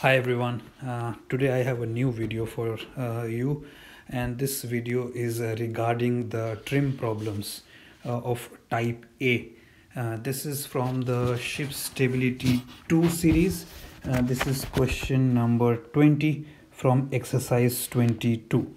Hi everyone, uh, today I have a new video for uh, you and this video is uh, regarding the trim problems uh, of type A. Uh, this is from the ship stability 2 series. Uh, this is question number 20 from exercise 22.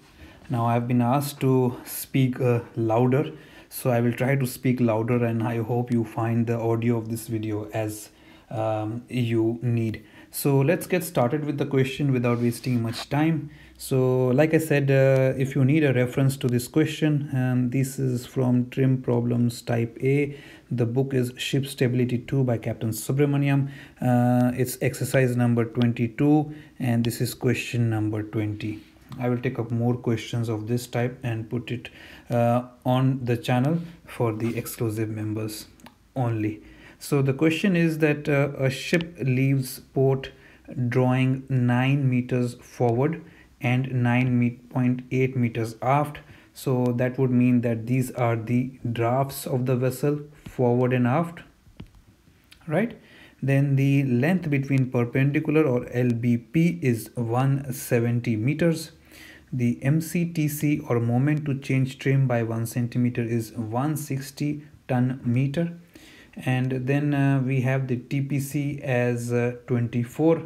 Now I've been asked to speak louder so I will try to speak louder and I hope you find the audio of this video as um, you need so let's get started with the question without wasting much time. So like i said uh, if you need a reference to this question and this is from trim problems type a. The book is ship stability 2 by captain subramaniam. Uh, it's exercise number 22 and this is question number 20 i will take up more questions of this type and put it uh, on the channel for the exclusive members only so the question is that uh, a ship leaves port drawing 9 meters forward and 9.8 meters aft. So that would mean that these are the drafts of the vessel forward and aft, right? Then the length between perpendicular or LBP is 170 meters. The MCTC or moment to change trim by 1 centimeter is 160 ton meter and then uh, we have the TPC as uh, 24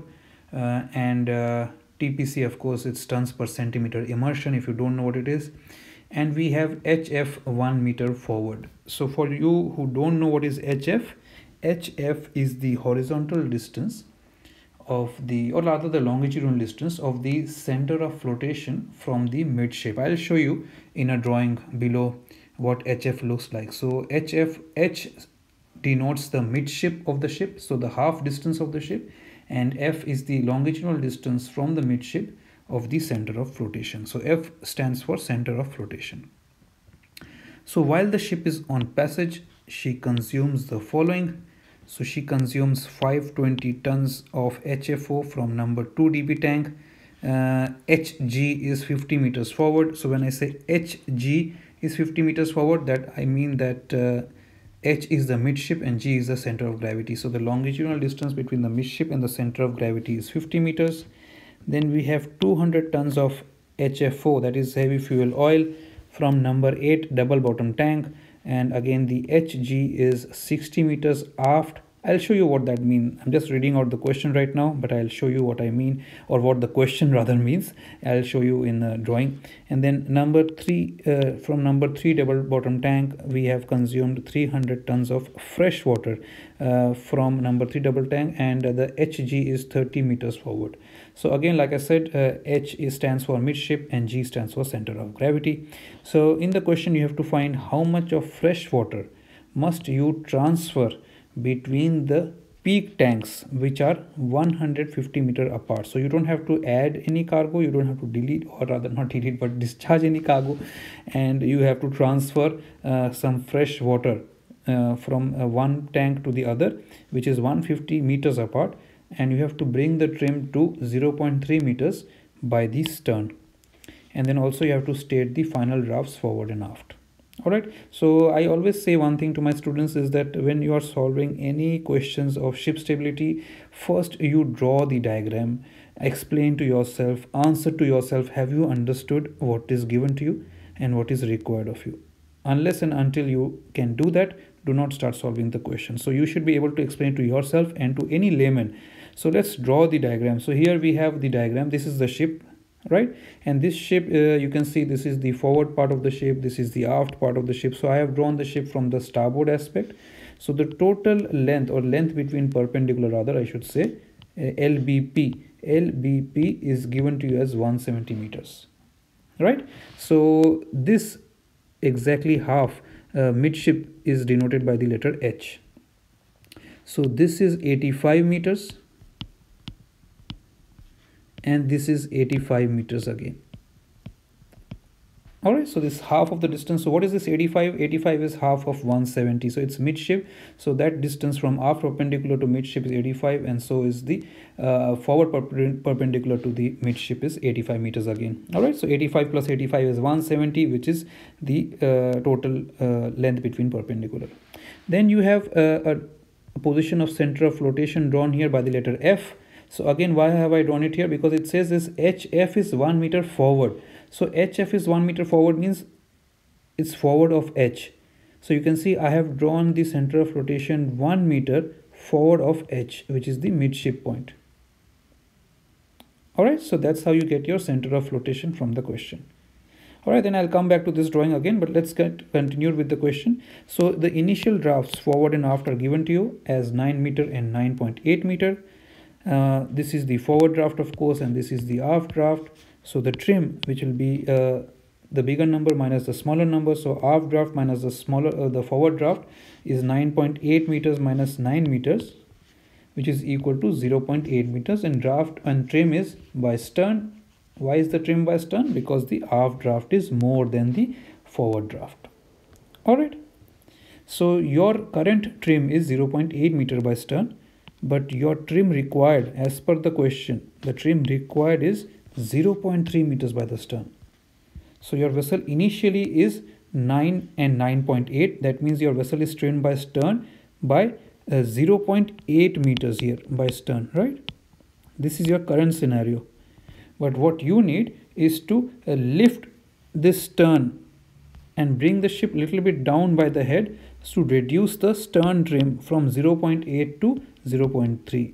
uh, and uh, TPC of course it's tons per centimeter immersion if you don't know what it is. And we have HF 1 meter forward. So for you who don't know what is HF HF is the horizontal distance of the or rather the longitudinal distance of the center of flotation from the midship i'll show you in a drawing below what hf looks like. So hf h denotes the midship of the ship, so the half distance of the ship, and F is the longitudinal distance from the midship of the center of flotation. So F stands for center of flotation. So while the ship is on passage, she consumes the following. So she consumes 520 tons of HFO from number 2 DB tank. Uh, HG is 50 meters forward. So when I say HG is 50 meters forward, that I mean that uh, h is the midship and g is the center of gravity. So the longitudinal distance between the midship and the center of gravity is 50 meters. Then we have 200 tons of hfo that is heavy fuel oil from number 8 double bottom tank. And again the hg is 60 meters aft I'll show you what that means. I'm just reading out the question right now, but I'll show you what I mean or what the question rather means. I'll show you in the drawing. And then number three, uh, from number three double bottom tank, we have consumed 300 tons of fresh water uh, from number three double tank and the HG is 30 meters forward. So again, like I said, uh, H stands for midship and G stands for center of gravity. So in the question, you have to find how much of fresh water must you transfer between the peak tanks which are 150 meter apart. So you don't have to add any cargo you don't have to delete or rather not delete but discharge any cargo and you have to transfer uh, some fresh water uh, from uh, one tank to the other which is 150 meters apart and you have to bring the trim to 0.3 meters by the stern. And then also you have to state the final drafts forward and aft all right so i always say one thing to my students is that when you are solving any questions of ship stability first you draw the diagram explain to yourself answer to yourself have you understood what is given to you and what is required of you. Unless and until you can do that do not start solving the question. So you should be able to explain to yourself and to any layman. So let's draw the diagram. So here we have the diagram. This is the ship right? And this ship uh, you can see this is the forward part of the ship this is the aft part of the ship so i have drawn the ship from the starboard aspect. So the total length or length between perpendicular rather i should say uh, lbp lbp is given to you as 170 meters right? So this exactly half uh, midship is denoted by the letter h. So this is 85 meters and this is 85 meters again. All right so this half of the distance so what is this 85 85 is half of 170 so it's midship so that distance from aft perpendicular to midship is 85 and so is the uh, forward perpendicular to the midship is 85 meters again. All right so 85 plus 85 is 170 which is the uh, total uh, length between perpendicular. Then you have uh, a, a position of center of flotation drawn here by the letter f so again why have i drawn it here? Because it says this hf is one meter forward. So hf is one meter forward means it's forward of h. So you can see i have drawn the center of rotation one meter forward of h which is the midship point. All right so that's how you get your center of flotation from the question. All right then i'll come back to this drawing again but let's get continued with the question. So the initial drafts forward and aft are given to you as 9 meter and 9.8 meter uh, this is the forward draft of course and this is the aft draft so the trim which will be uh, the bigger number minus the smaller number so aft draft minus the smaller uh, the forward draft is 9.8 meters minus 9 meters which is equal to 0.8 meters and draft and trim is by stern why is the trim by stern? Because the aft draft is more than the forward draft. Alright. So your current trim is 0.8 meter by stern, but your trim required as per the question, the trim required is 0.3 meters by the stern. So your vessel initially is 9 and 9.8. That means your vessel is trimmed by stern by uh, 0.8 meters here by stern, right? This is your current scenario but what you need is to uh, lift this stern and bring the ship little bit down by the head to reduce the stern trim from 0.8 to 0.3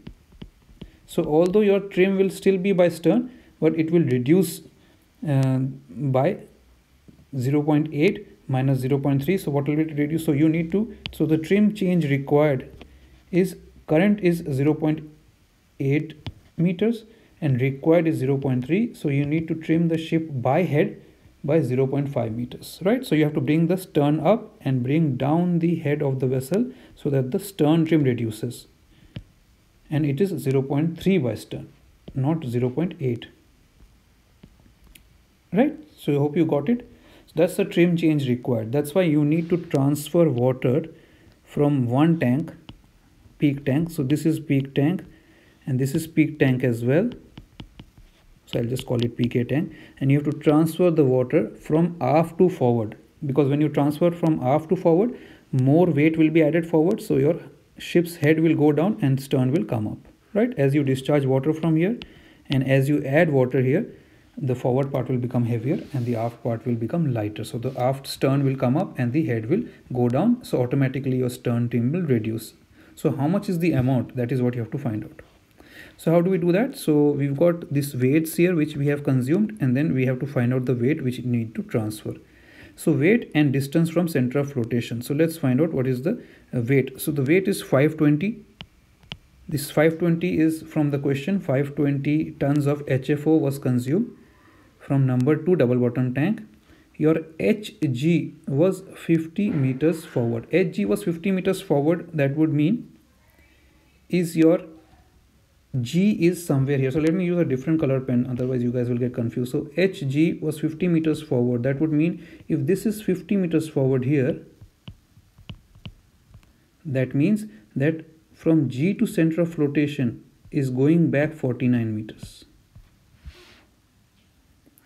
so although your trim will still be by stern but it will reduce uh, by 0.8 minus 0.3 so what will it reduce? So you need to so the trim change required is current is 0.8 meters and required is 0.3 so you need to trim the ship by head by 0.5 meters right? So you have to bring the stern up and bring down the head of the vessel so that the stern trim reduces. And it is 0.3 by stern not 0.8 right? So i hope you got it. So that's the trim change required. That's why you need to transfer water from one tank peak tank. So this is peak tank and this is peak tank as well so I'll just call it PK tank and you have to transfer the water from aft to forward. Because when you transfer from aft to forward more weight will be added forward. So your ship's head will go down and stern will come up. Right? As you discharge water from here and as you add water here the forward part will become heavier and the aft part will become lighter. So the aft stern will come up and the head will go down. So automatically your stern trim will reduce. So how much is the amount? That is what you have to find out so how do we do that? So we've got this weights here which we have consumed and then we have to find out the weight which need to transfer. So weight and distance from center of flotation. So let's find out what is the uh, weight. So the weight is 520 this 520 is from the question 520 tons of hfo was consumed from number 2 double bottom tank. Your hg was 50 meters forward. Hg was 50 meters forward that would mean is your G is somewhere here. So let me use a different color pen, otherwise you guys will get confused. So HG was 50 meters forward. That would mean if this is 50 meters forward here, that means that from G to center of flotation is going back 49 meters.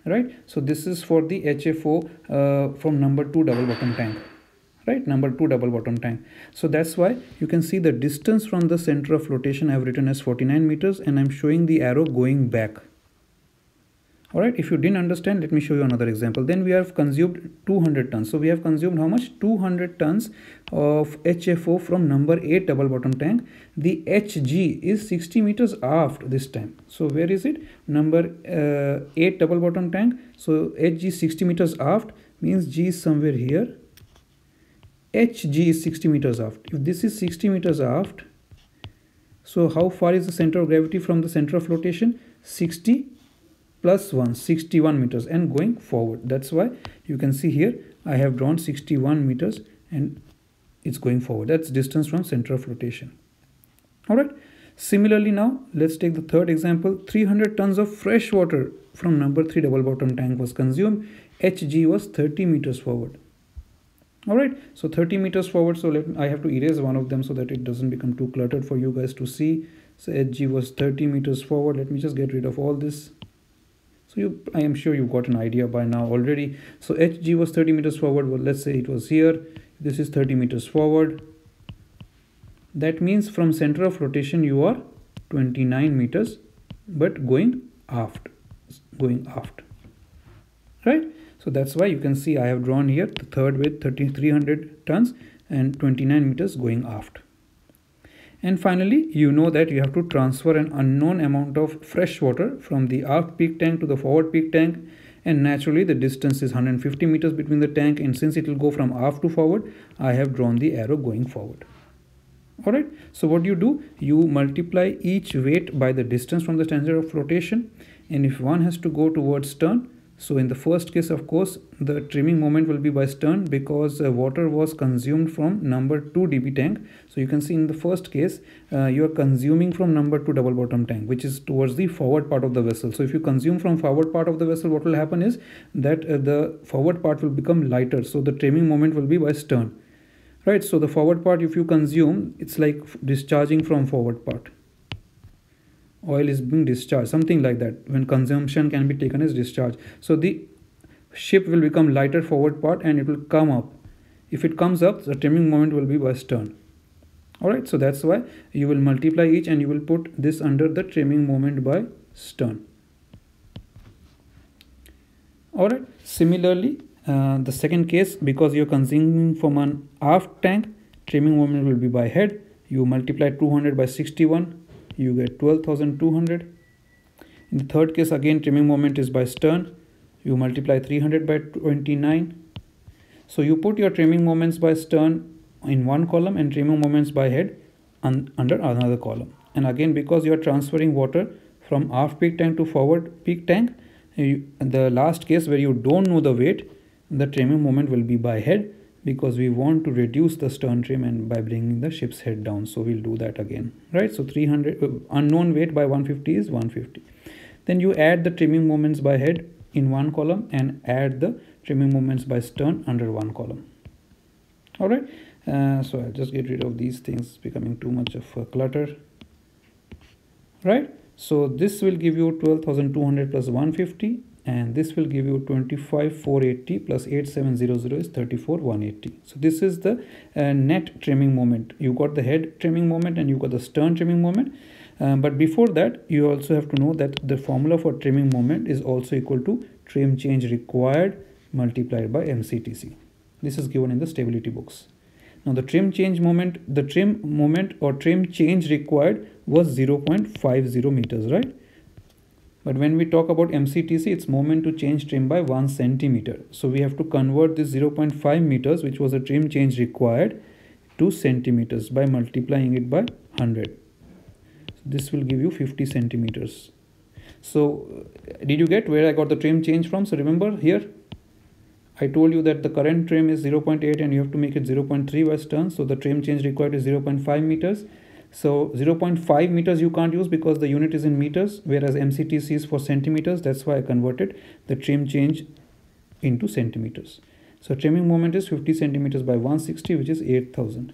Right? So this is for the HFO uh, from number 2 double bottom tank right? Number two double bottom tank so that's why you can see the distance from the center of flotation i've written as 49 meters and i'm showing the arrow going back. All right if you didn't understand let me show you another example. Then we have consumed 200 tons. So we have consumed how much? 200 tons of hfo from number 8 double bottom tank. The hg is 60 meters aft this time. So where is it? Number uh, 8 double bottom tank. So hg 60 meters aft means g is somewhere here hg is 60 meters aft. If this is 60 meters aft so how far is the center of gravity from the center of flotation? 60 plus 1 61 meters and going forward. That's why you can see here i have drawn 61 meters and it's going forward. That's distance from center of flotation. All right similarly now let's take the third example. 300 tons of fresh water from number 3 double bottom tank was consumed. Hg was 30 meters forward all right. So 30 meters forward. So let i have to erase one of them so that it doesn't become too cluttered for you guys to see. So hg was 30 meters forward. Let me just get rid of all this. So you i am sure you've got an idea by now already. So hg was 30 meters forward. Well let's say it was here. This is 30 meters forward. That means from center of rotation you are 29 meters but going aft. Going aft. Right so that's why you can see i have drawn here the third with 3300 tons and 29 meters going aft. And finally you know that you have to transfer an unknown amount of fresh water from the aft peak tank to the forward peak tank. And naturally the distance is 150 meters between the tank and since it will go from aft to forward i have drawn the arrow going forward. All right so what do you do? You multiply each weight by the distance from the center of flotation. And if one has to go towards stern so in the first case of course the trimming moment will be by stern because uh, water was consumed from number 2 db tank. So you can see in the first case uh, you are consuming from number 2 double bottom tank which is towards the forward part of the vessel. So if you consume from forward part of the vessel what will happen is that uh, the forward part will become lighter. So the trimming moment will be by stern. Right? So the forward part if you consume it's like discharging from forward part oil is being discharged something like that when consumption can be taken as discharge. So the ship will become lighter forward part and it will come up. If it comes up the trimming moment will be by stern all right so that's why you will multiply each and you will put this under the trimming moment by stern all right similarly uh, the second case because you're consuming from an aft tank trimming moment will be by head. You multiply 200 by 61 you get 12200 in the third case again trimming moment is by stern. You multiply 300 by 29 so you put your trimming moments by stern in one column and trimming moments by head un under another column. And again because you are transferring water from aft peak tank to forward peak tank you, the last case where you don't know the weight the trimming moment will be by head because we want to reduce the stern trim and by bringing the ship's head down. So we'll do that again right? So 300 uh, unknown weight by 150 is 150 then you add the trimming moments by head in one column and add the trimming moments by stern under one column. All right? Uh, so i'll just get rid of these things. Becoming too much of a clutter right? So this will give you 12200 plus 150 and this will give you 25480 plus 8700 is 34180 so this is the uh, net trimming moment. You got the head trimming moment and you got the stern trimming moment. Um, but before that you also have to know that the formula for trimming moment is also equal to trim change required multiplied by mctc this is given in the stability books. Now the trim change moment the trim moment or trim change required was 0.50 meters right but when we talk about MCTC, it's moment to change trim by 1 centimeter. So we have to convert this 0.5 meters, which was a trim change required, to centimeters by multiplying it by 100. So this will give you 50 centimeters. So uh, did you get where I got the trim change from? So remember here, I told you that the current trim is 0.8 and you have to make it 0.3 by stern. So the trim change required is 0.5 meters. So 0.5 meters you can't use because the unit is in meters, whereas MCTC is for centimeters. That's why I converted the trim change into centimeters. So trimming moment is 50 centimeters by 160, which is 8,000.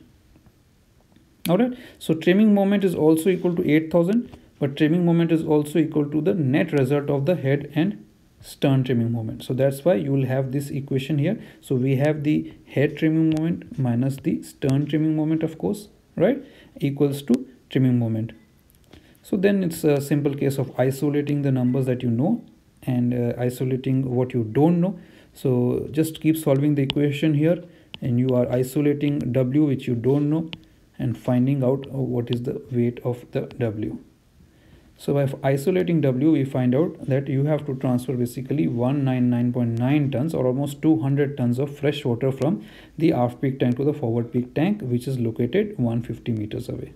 Alright, so trimming moment is also equal to 8,000, but trimming moment is also equal to the net result of the head and stern trimming moment. So that's why you will have this equation here. So we have the head trimming moment minus the stern trimming moment, of course, right? Equals to trimming moment. So then it's a simple case of isolating the numbers that you know and uh, isolating what you don't know. So just keep solving the equation here and you are isolating W which you don't know and finding out what is the weight of the W. So by isolating W, we find out that you have to transfer basically 199.9 tons or almost 200 tons of fresh water from the aft peak tank to the forward peak tank, which is located 150 meters away.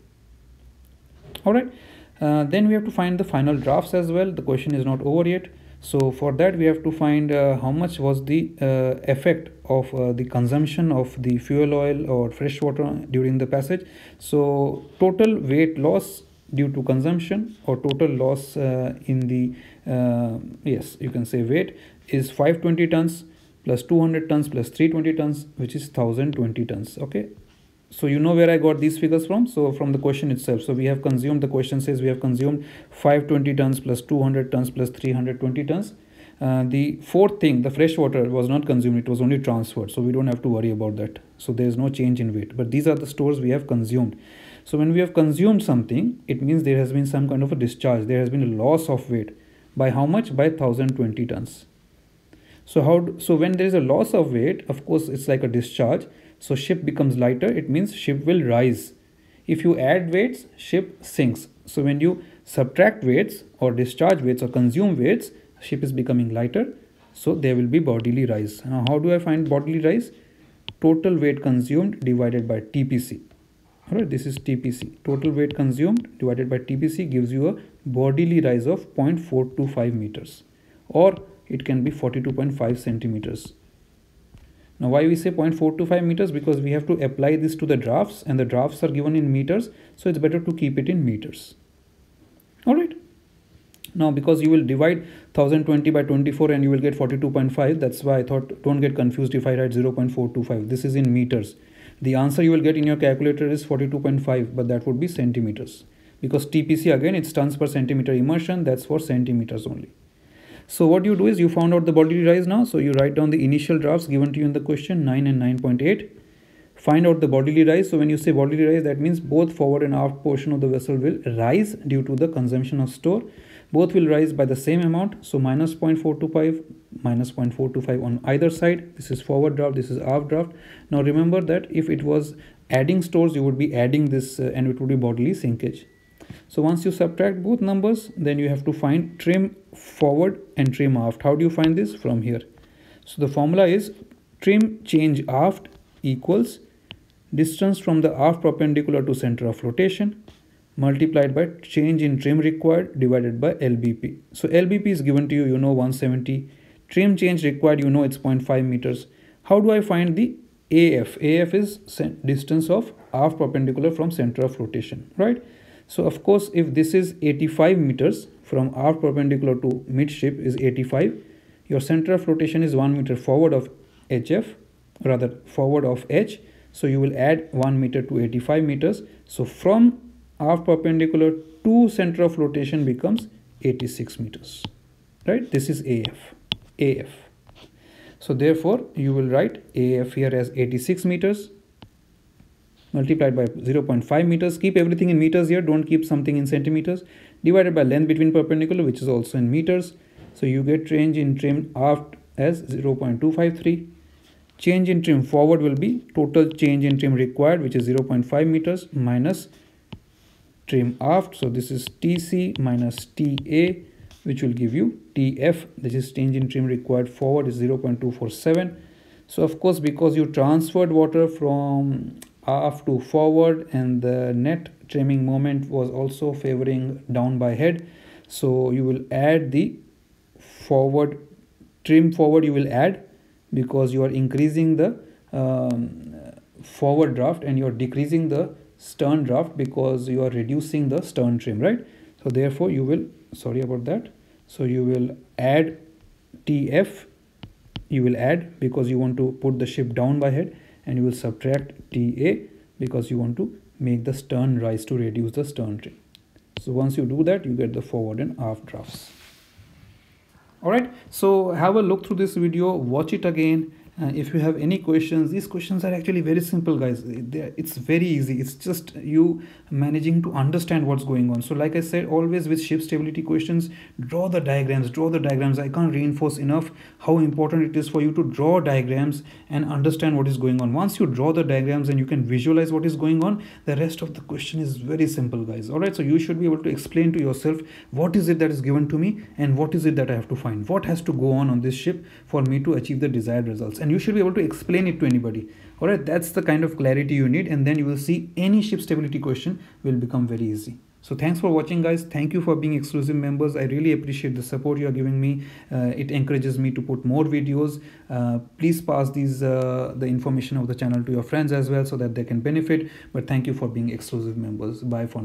All right. Uh, then we have to find the final drafts as well. The question is not over yet. So for that, we have to find uh, how much was the uh, effect of uh, the consumption of the fuel oil or fresh water during the passage. So total weight loss due to consumption or total loss uh, in the uh, yes you can say weight is 520 tons plus 200 tons plus 320 tons which is 1020 tons okay? So you know where i got these figures from? So from the question itself. So we have consumed the question says we have consumed 520 tons plus 200 tons plus 320 tons. Uh, the fourth thing the fresh water was not consumed it was only transferred so we don't have to worry about that. So there is no change in weight. But these are the stores we have consumed so when we have consumed something it means there has been some kind of a discharge there has been a loss of weight. By how much? By 1020 tons. So how so when there is a loss of weight of course it's like a discharge. So ship becomes lighter it means ship will rise. If you add weights ship sinks. So when you subtract weights or discharge weights or consume weights ship is becoming lighter. So there will be bodily rise. Now how do i find bodily rise? Total weight consumed divided by tpc all right this is tpc total weight consumed divided by tpc gives you a bodily rise of 0.425 meters or it can be 42.5 centimeters. Now why we say 0.425 meters? Because we have to apply this to the drafts and the drafts are given in meters so it's better to keep it in meters. All right now because you will divide 1020 by 24 and you will get 42.5 that's why i thought don't get confused if i write 0.425 this is in meters the answer you will get in your calculator is 42.5 but that would be centimeters. Because tpc again it's tons per centimeter immersion that's for centimeters only. So what you do is you found out the bodily rise now so you write down the initial drafts given to you in the question 9 and 9.8 find out the bodily rise. So when you say bodily rise that means both forward and aft portion of the vessel will rise due to the consumption of store. Both will rise by the same amount so minus 0.425 minus 0.425 on either side. This is forward draft this is aft draft. Now remember that if it was adding stores you would be adding this uh, and it would be bodily sinkage so once you subtract both numbers then you have to find trim forward and trim aft. How do you find this? From here. So the formula is trim change aft equals distance from the aft perpendicular to center of flotation multiplied by change in trim required divided by LBP. So LBP is given to you, you know 170. Trim change required, you know it's 0.5 meters. How do I find the AF? AF is distance of aft perpendicular from center of rotation right? So of course, if this is 85 meters from aft perpendicular to midship is 85, your center of rotation is 1 meter forward of HF, rather forward of H. So you will add 1 meter to 85 meters. So from aft perpendicular to center of rotation becomes 86 meters right this is AF AF so therefore you will write AF here as 86 meters multiplied by 0.5 meters. Keep everything in meters here. Don't keep something in centimeters. Divided by length between perpendicular which is also in meters. So you get change in trim aft as 0.253 change in trim forward will be total change in trim required which is 0.5 meters minus trim aft. So this is tc minus ta which will give you tf this is change in trim required forward is 0.247 so of course because you transferred water from aft to forward and the net trimming moment was also favoring down by head so you will add the forward trim forward you will add because you are increasing the um, forward draft and you are decreasing the stern draft because you are reducing the stern trim right so therefore you will sorry about that. So you will add tf you will add because you want to put the ship down by head and you will subtract ta because you want to make the stern rise to reduce the stern trim so once you do that you get the forward and aft drafts. All right. So have a look through this video. Watch it again uh, if you have any questions these questions are actually very simple guys. It's very easy. It's just you managing to understand what's going on. So like i said always with ship stability questions draw the diagrams draw the diagrams. I can't reinforce enough how important it is for you to draw diagrams and understand what is going on. Once you draw the diagrams and you can visualize what is going on the rest of the question is very simple guys. All right so you should be able to explain to yourself what is it that is given to me and what is it that i have to find. What has to go on on this ship for me to achieve the desired results and you should be able to explain it to anybody. All right that's the kind of clarity you need and then you will see any ship stability question will become very easy. So thanks for watching guys. Thank you for being exclusive members. I really appreciate the support you are giving me. Uh, it encourages me to put more videos. Uh, please pass these uh, the information of the channel to your friends as well so that they can benefit. But thank you for being exclusive members. Bye for now